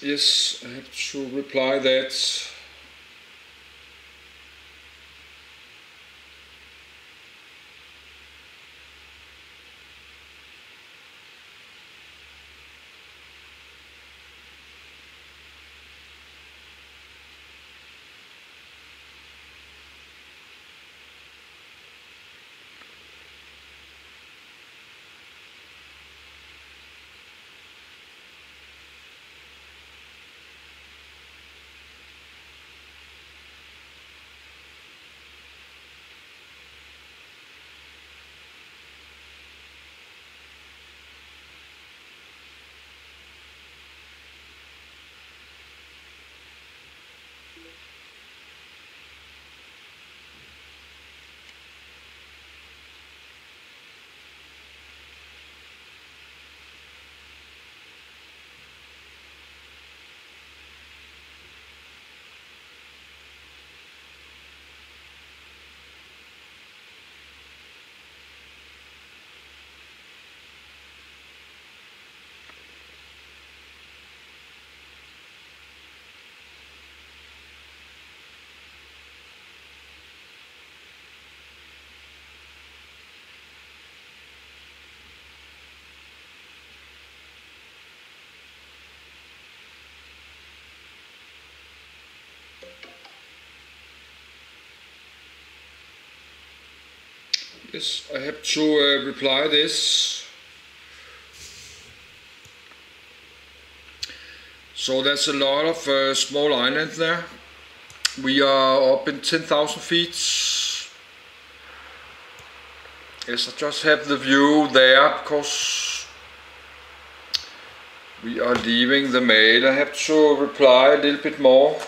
Yes, I have to reply that. Yes, I have to uh, reply this. So there's a lot of uh, small islands there. We are up in 10,000 feet. Yes, I just have the view there because we are leaving the Male. I have to reply a little bit more.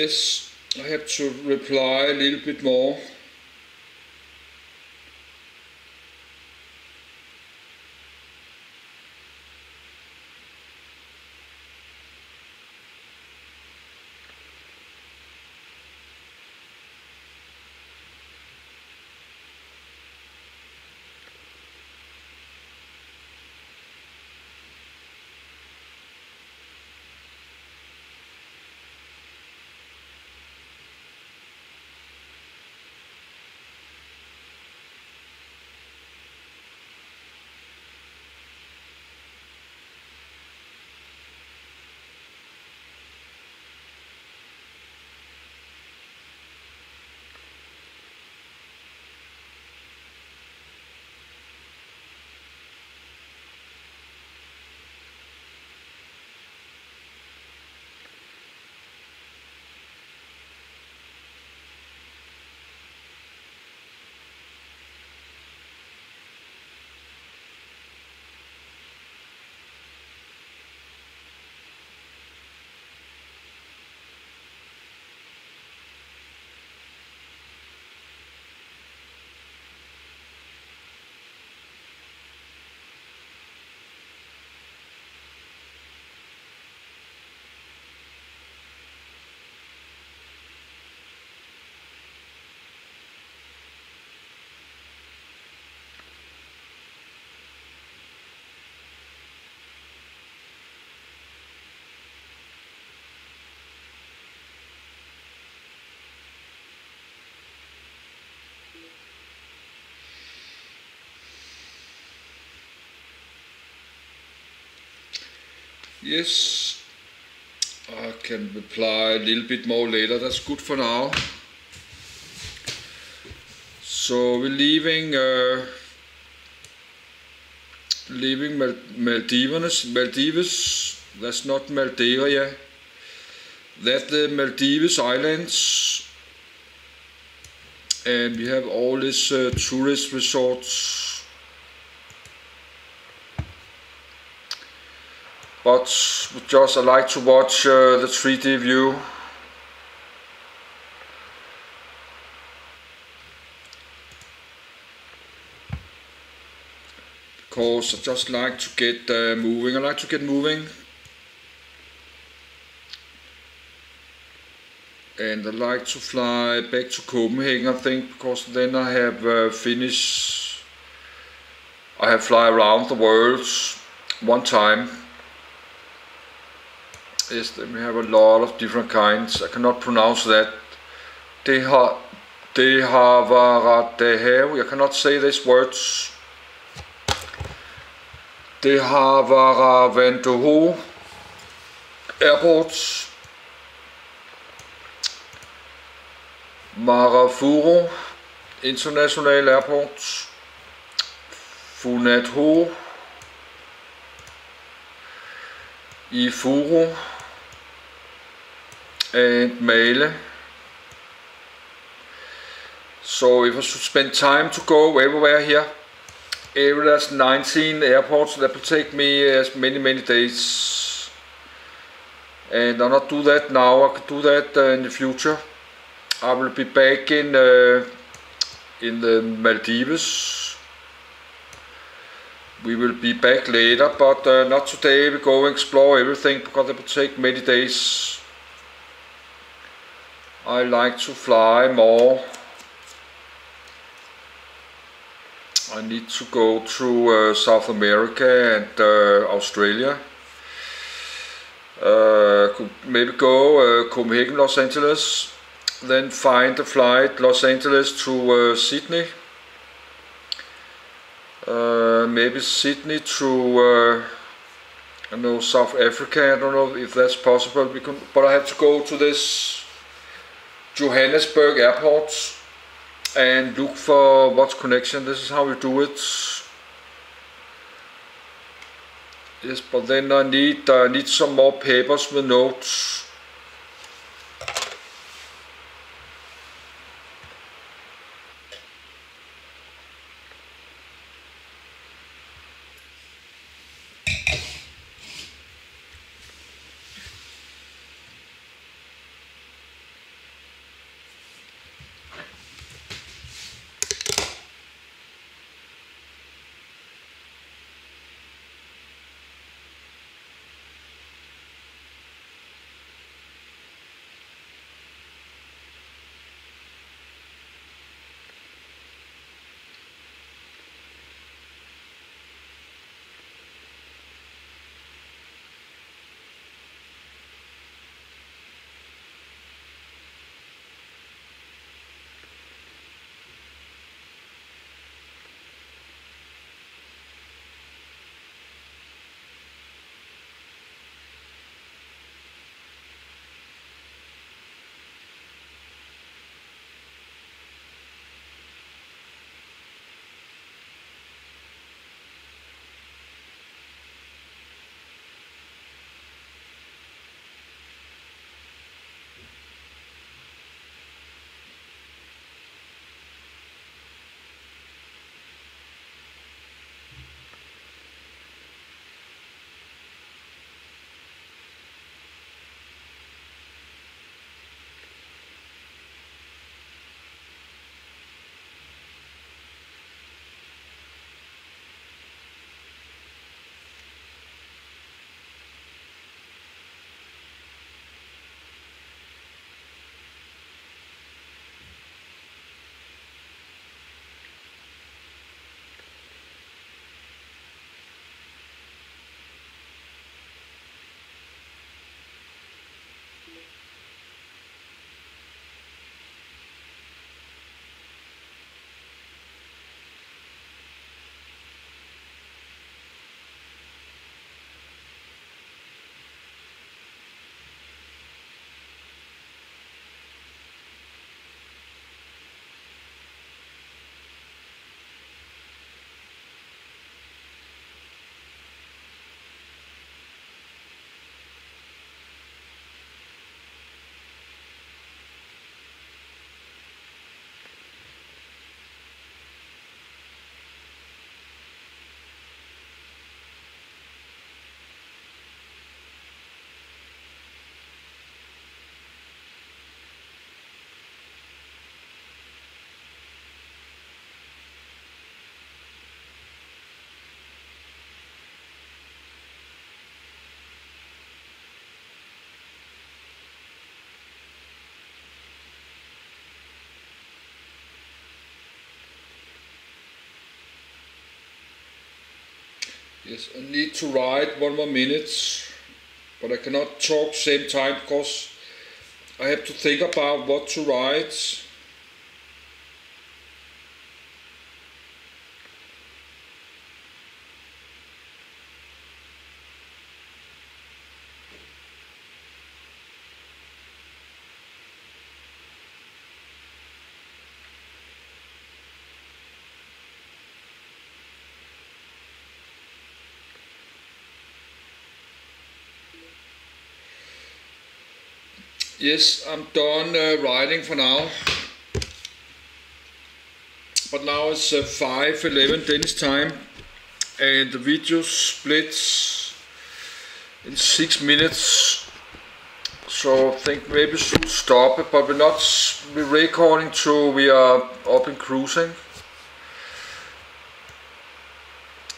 Yes, I have to reply a little bit more. Yes, I can reply a little bit more later. That's good for now. So we're leaving uh, leaving Mal Maldives. Maldives. That's not Madeira. That's the Maldives Islands, and we have all these uh, tourist resorts. But just I like to watch uh, the 3D view. Because I just like to get uh, moving. I like to get moving. And I like to fly back to Copenhagen, I think, because then I have uh, finished. I have fly around the world one time. Yes, then we have a lot of different kinds. I cannot pronounce that. Været det. I cannot say these words. Det har været Vandoho Airport. Marafuro International Airport. Funatho Ifuru and Male. So if I should spend time to go everywhere here, there's 19 airports that will take me as many many days. And I'll not do that now, I can do that uh, in the future. I will be back in uh, in the Maldives. We will be back later, but uh, not today. We go explore everything because it will take many days. I like to fly more. I need to go through uh, South America and uh, Australia. Uh, could maybe go uh, Copenhagen, Los Angeles, then find a flight Los Angeles to uh, Sydney. Uh, maybe Sydney to I know South Africa. I don't know if that's possible. But I have to go to this Johannesburg airport and look for what's connection. This is how we do it. Yes, but then I need I need some more papers with notes. Yes, I need to write one more minute, but I cannot talk same time because I have to think about what to write. Yes, I'm done uh, writing for now. But now it's uh, 5.11 Danish time and the video splits in 6 minutes. So I think maybe should stop it, but we're not be recording till we are up and cruising.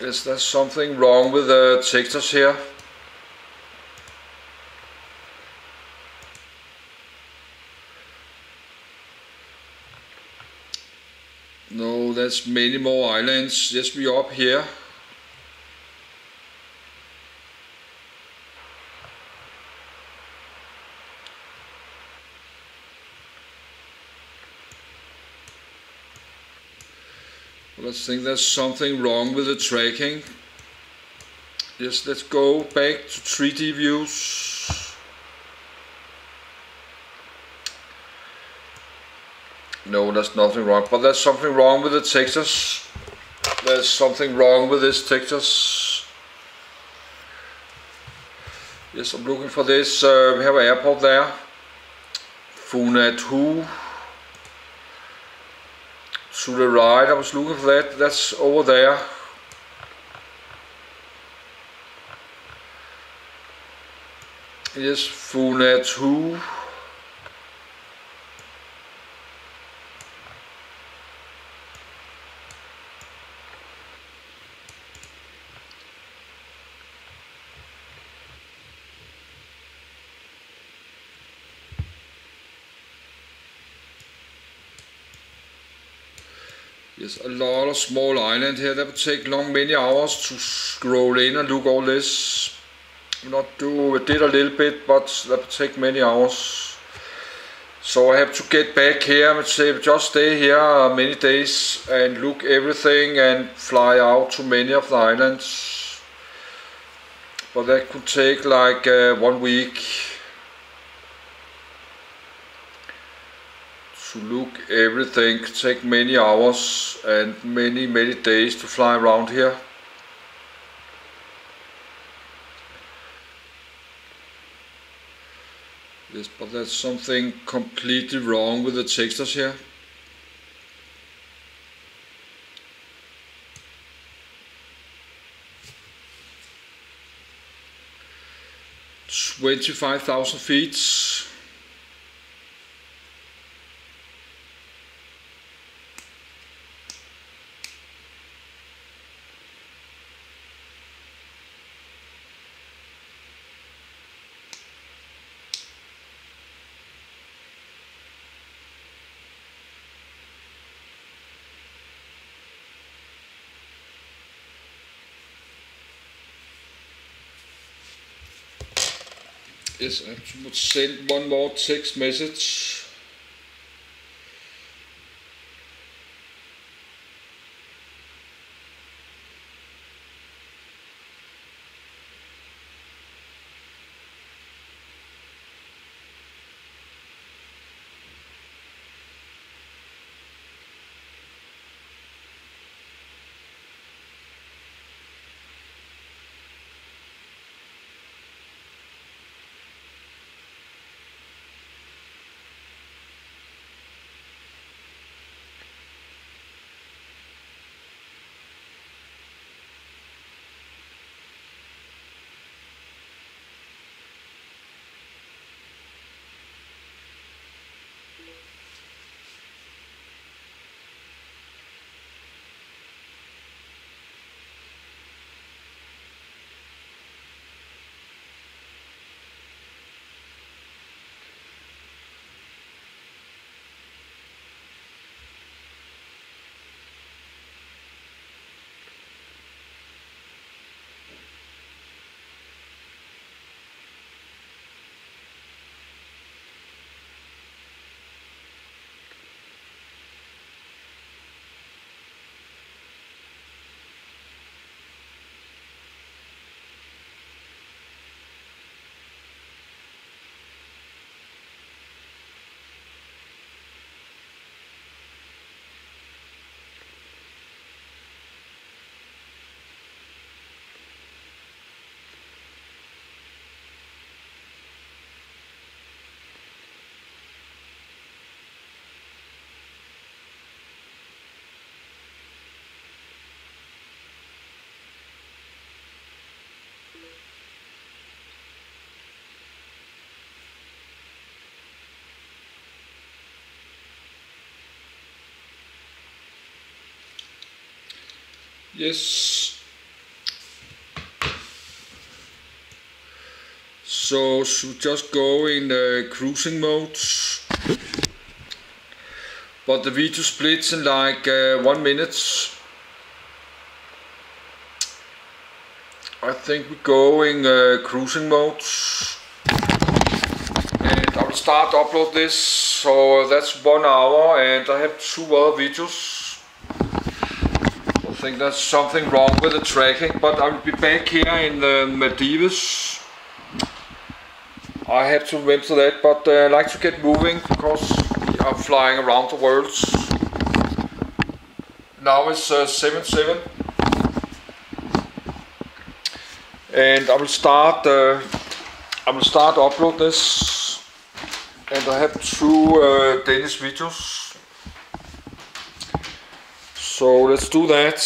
Yes, there's something wrong with the textures here. No, there's many more islands. Yes, we up here. I think there's something wrong with the tracking. Yes, let's go back to 3D views. No, there's nothing wrong, but there's something wrong with the textures. There's something wrong with this textures. Yes, I'm looking for this. Uh, we have an airport there. Funatu. To the right, I was looking for that. That's over there. Yes, Funatu. Yes, a lot of small island here. That would take long many hours to scroll in and look all this. Not do, I did a little bit, but that would take many hours. So I have to get back here and say just stay here many days and look everything and fly out to many of the islands. But that could take like uh, one week. To look everything. Take many hours and many many days to fly around here. Yes but there's something completely wrong with the textures here. Twenty-five thousand feet Yes, I to send one more text message. Yes. So should just go in the cruising mode. But the video splits in like uh, one minute. I think we go in uh, cruising mode. And I will start upload this. So that's one hour and I have two other videos. I think there's something wrong with the tracking, but I will be back here in the Maldives. I have to remember that, but uh, I like to get moving because I'm flying around the world. Now it's uh, 7 7 and I will start uh, I will start upload this and I have two uh, Danish videos so let's do that